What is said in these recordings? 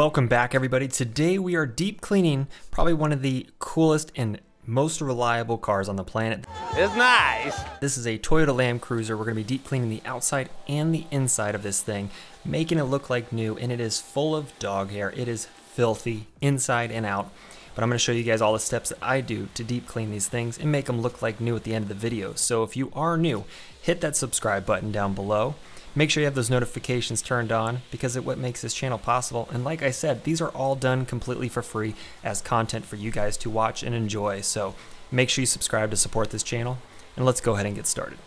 Welcome back everybody. Today we are deep cleaning probably one of the coolest and most reliable cars on the planet. It's nice. This is a Toyota Land Cruiser. We're going to be deep cleaning the outside and the inside of this thing, making it look like new and it is full of dog hair. It is filthy inside and out. But I'm going to show you guys all the steps that I do to deep clean these things and make them look like new at the end of the video. So if you are new, hit that subscribe button down below. Make sure you have those notifications turned on because it's what makes this channel possible. And like I said, these are all done completely for free as content for you guys to watch and enjoy. So make sure you subscribe to support this channel and let's go ahead and get started.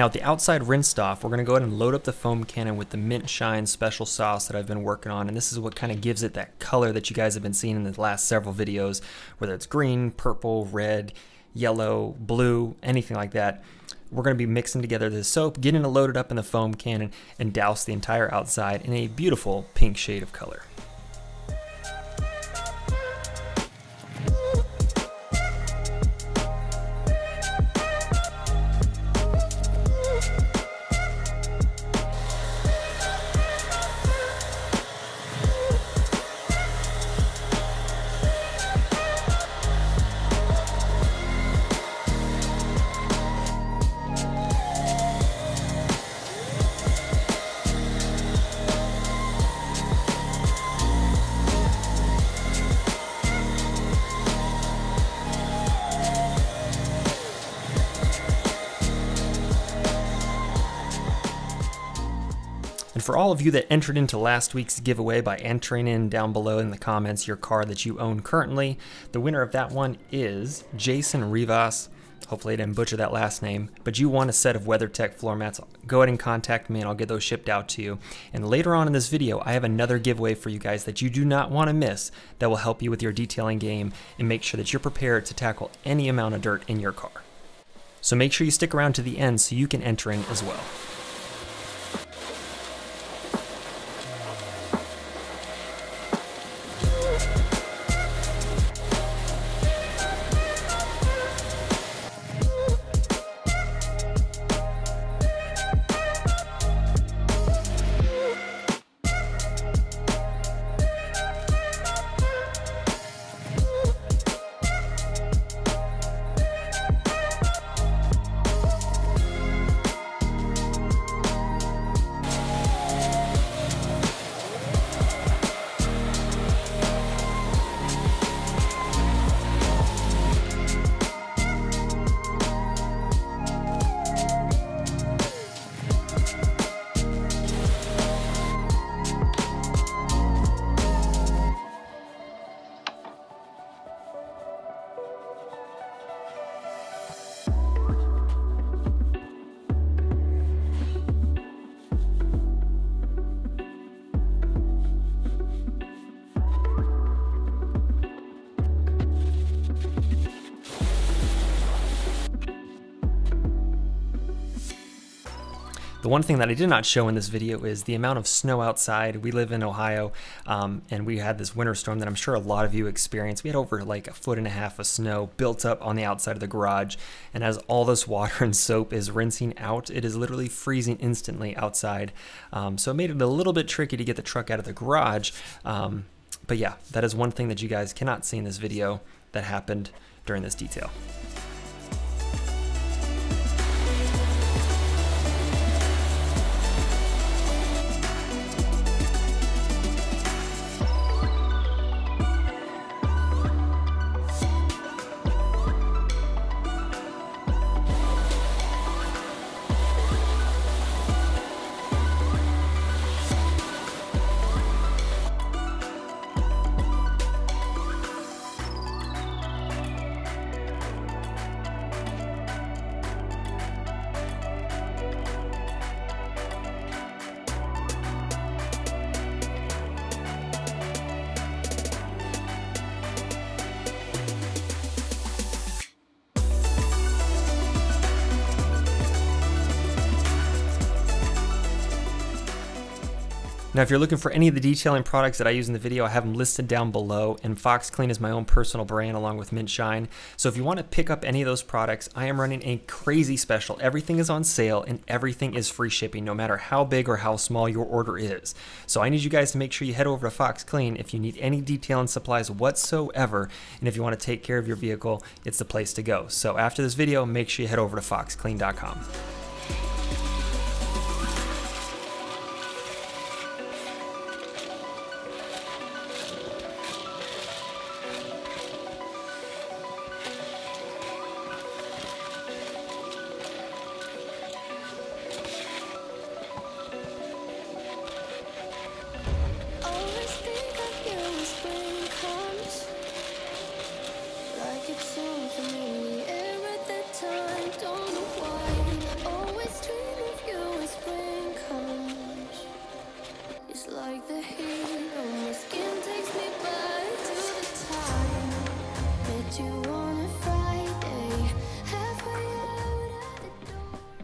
Now at the outside rinsed off, we're gonna go ahead and load up the foam cannon with the Mint Shine special sauce that I've been working on. And this is what kind of gives it that color that you guys have been seeing in the last several videos, whether it's green, purple, red, yellow, blue, anything like that. We're gonna be mixing together the soap, getting it loaded up in the foam cannon and douse the entire outside in a beautiful pink shade of color. For all of you that entered into last week's giveaway by entering in down below in the comments your car that you own currently, the winner of that one is Jason Rivas. Hopefully I didn't butcher that last name, but you want a set of WeatherTech floor mats, go ahead and contact me and I'll get those shipped out to you. And later on in this video, I have another giveaway for you guys that you do not want to miss that will help you with your detailing game and make sure that you're prepared to tackle any amount of dirt in your car. So make sure you stick around to the end so you can enter in as well. One thing that I did not show in this video is the amount of snow outside. We live in Ohio um, and we had this winter storm that I'm sure a lot of you experienced. We had over like a foot and a half of snow built up on the outside of the garage. And as all this water and soap is rinsing out, it is literally freezing instantly outside. Um, so it made it a little bit tricky to get the truck out of the garage. Um, but yeah, that is one thing that you guys cannot see in this video that happened during this detail. Now, if you're looking for any of the detailing products that I use in the video, I have them listed down below, and Fox Clean is my own personal brand along with Mint Shine. So if you want to pick up any of those products, I am running a crazy special. Everything is on sale and everything is free shipping, no matter how big or how small your order is. So I need you guys to make sure you head over to Fox Clean if you need any detailing supplies whatsoever, and if you want to take care of your vehicle, it's the place to go. So after this video, make sure you head over to foxclean.com.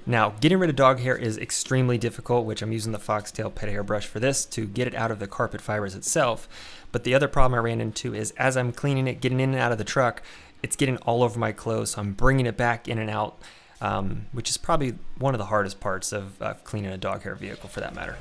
Now, getting rid of dog hair is extremely difficult, which I'm using the Foxtail pet hair brush for this to get it out of the carpet fibers itself. But the other problem I ran into is as I'm cleaning it, getting in and out of the truck, it's getting all over my clothes. So I'm bringing it back in and out, um, which is probably one of the hardest parts of uh, cleaning a dog hair vehicle for that matter.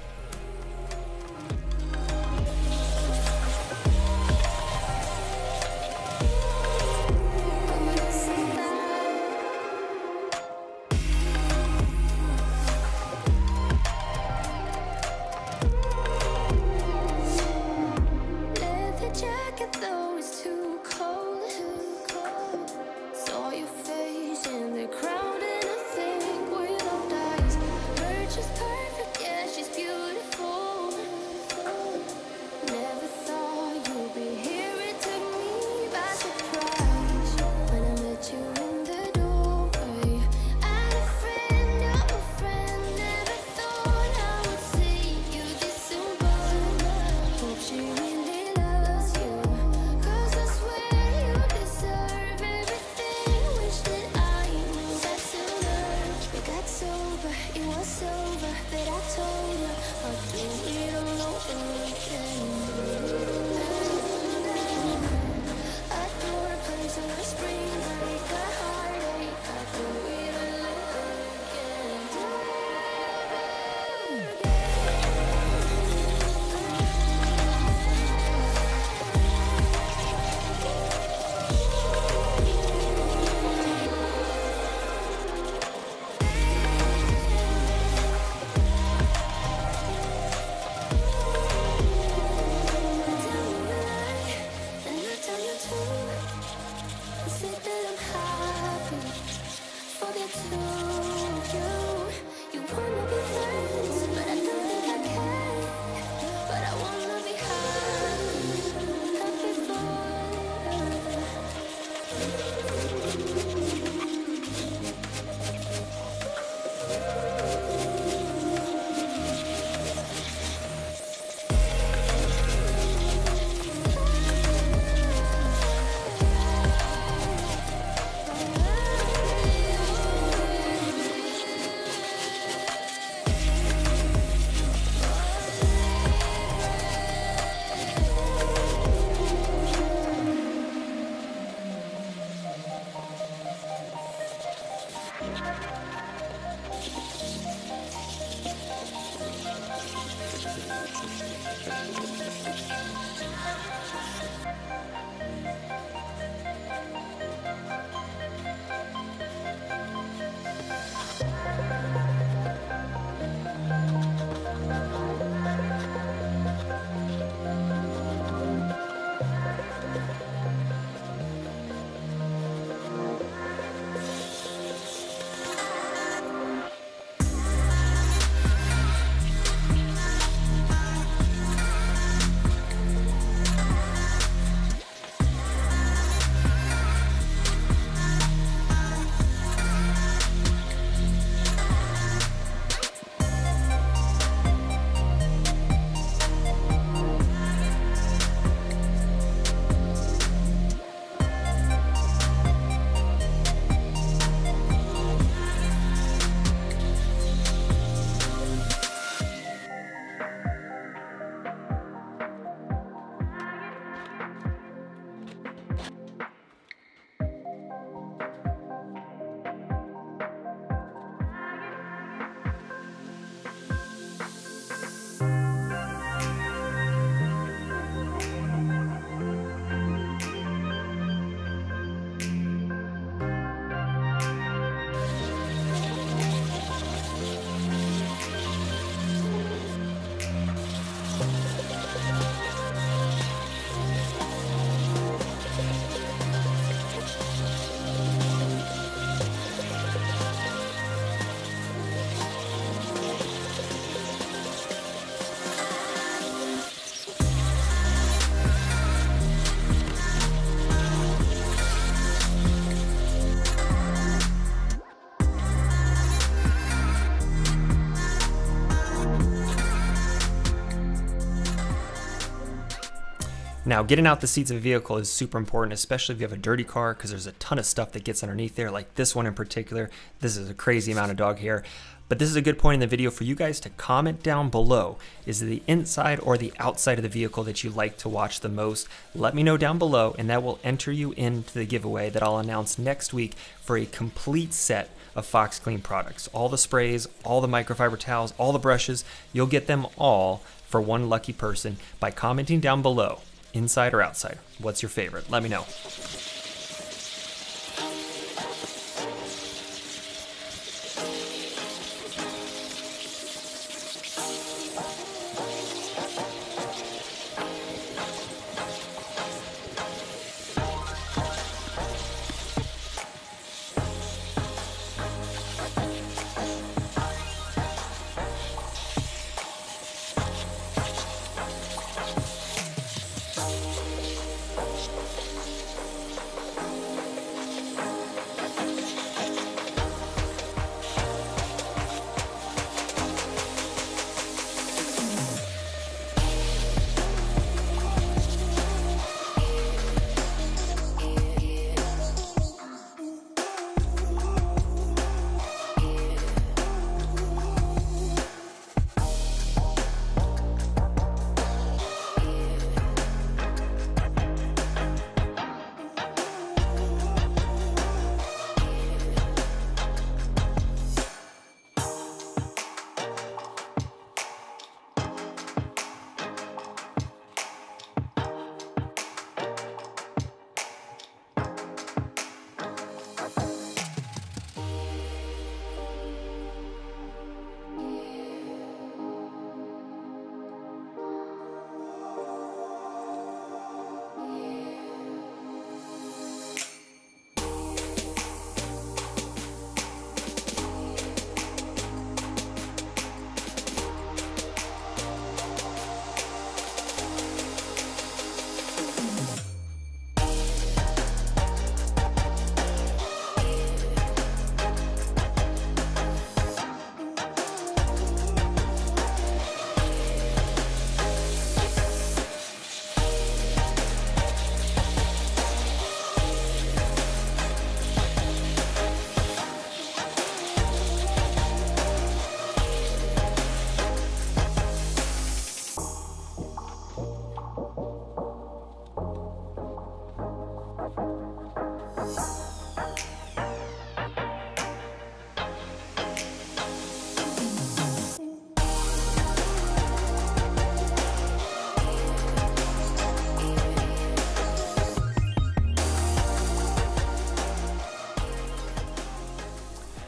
Now, getting out the seats of a vehicle is super important, especially if you have a dirty car, because there's a ton of stuff that gets underneath there, like this one in particular. This is a crazy amount of dog hair. But this is a good point in the video for you guys to comment down below. Is it the inside or the outside of the vehicle that you like to watch the most? Let me know down below, and that will enter you into the giveaway that I'll announce next week for a complete set of Fox Clean products. All the sprays, all the microfiber towels, all the brushes, you'll get them all for one lucky person by commenting down below, inside or outside. What's your favorite? Let me know.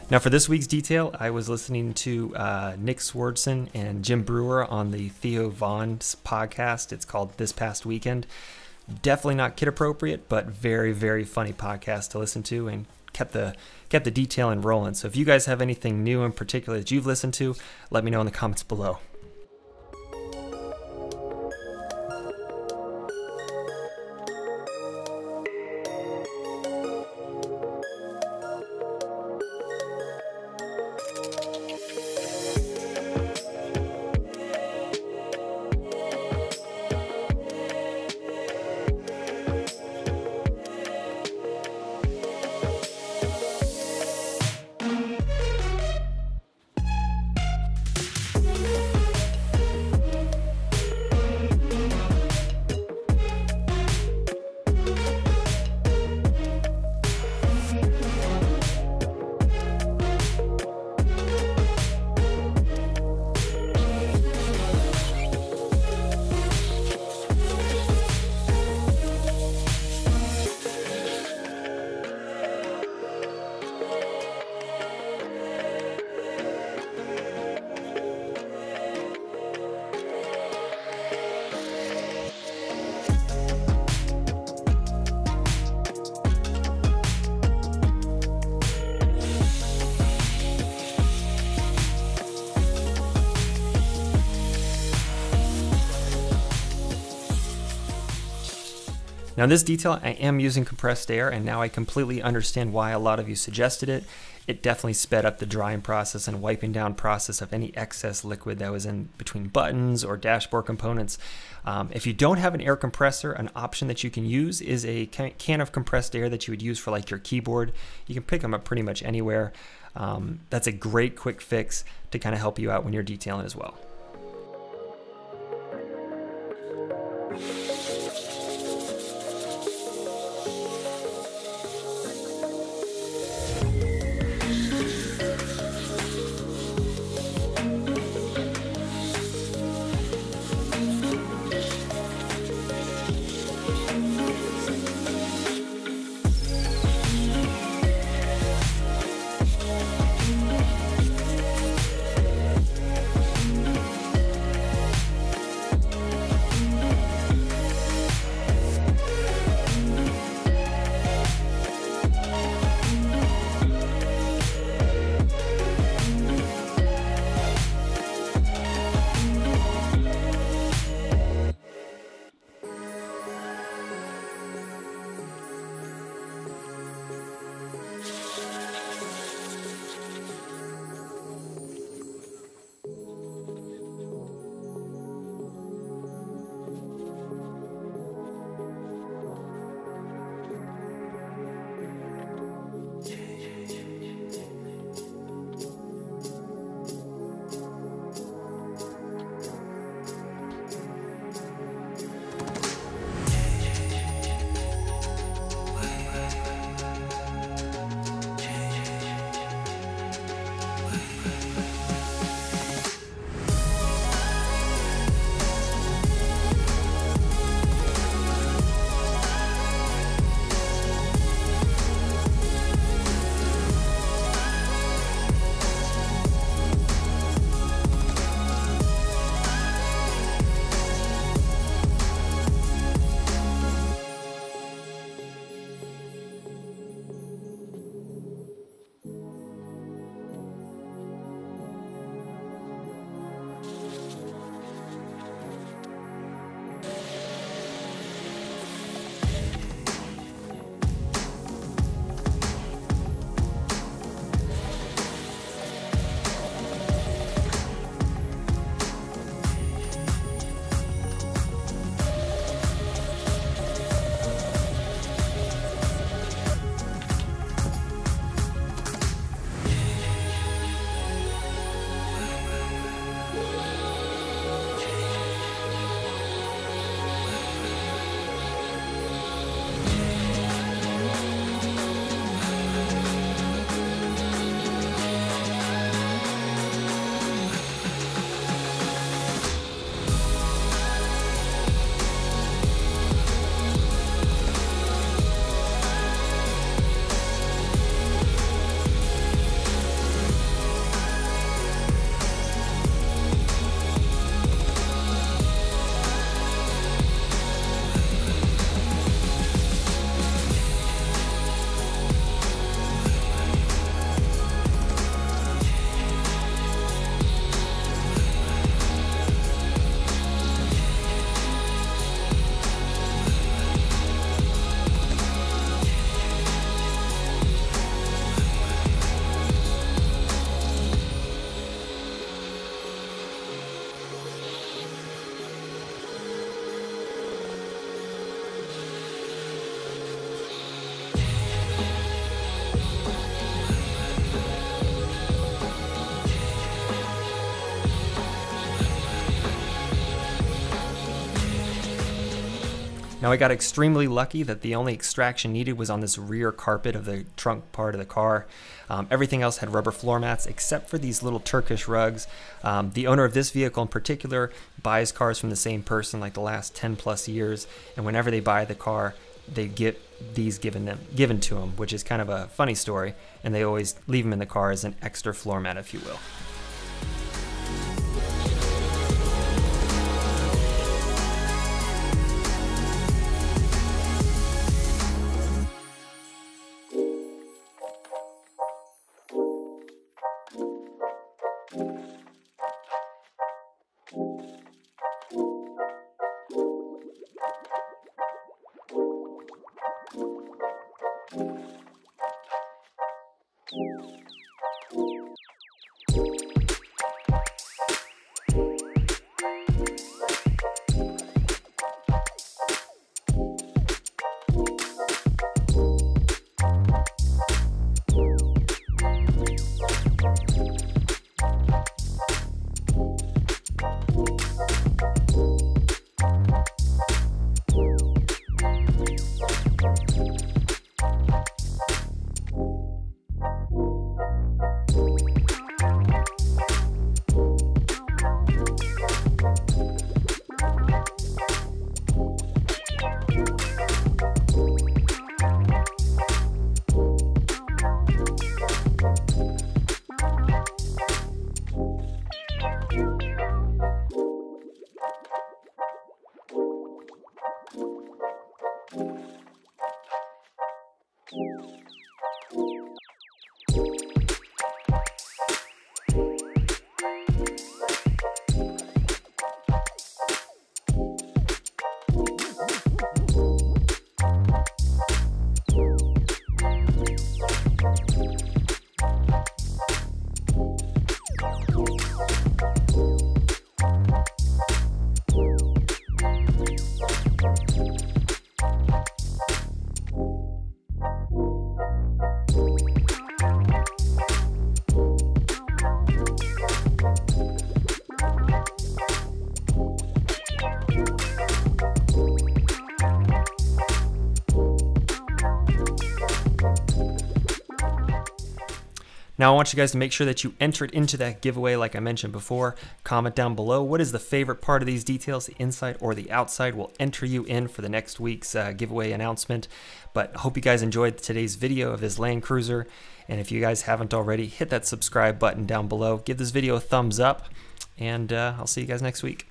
Now, for this week's detail, I was listening to uh, Nick Swardson and Jim Breuer on the Theo Von's podcast. It's called This Past Weekend. Definitely not kid appropriate, but very, very funny podcast to listen to and kept the kept the detail detailing rolling. So if you guys have anything new in particular that you've listened to, let me know in the comments below. Now in this detail, I am using compressed air and now I completely understand why a lot of you suggested it. it definitely sped up the drying process and wiping down process of any excess liquid that was in between buttons or dashboard components. Um, if you don't have an air compressor, an option that you can use is a can of compressed air that you would use for like your keyboard. You can pick them up pretty much anywhere. Um, that's a great quick fix to kind of help you out when you're detailing as well. Now I got extremely lucky that the only extraction needed was on this rear carpet of the trunk part of the car. Um, everything else had rubber floor mats except for these little Turkish rugs. Um, the owner of this vehicle in particular buys cars from the same person like the last 10 plus years and whenever they buy the car they get these given them given to them which is kind of a funny story and they always leave them in the car as an extra floor mat if you will. Now I want you guys to make sure that you enter it into that giveaway like I mentioned before. Comment down below what is the favorite part of these details, the inside or the outside. We'll enter you in for the next week's uh, giveaway announcement. But I hope you guys enjoyed today's video of this Land Cruiser. And if you guys haven't already, hit that subscribe button down below. Give this video a thumbs up. And uh, I'll see you guys next week.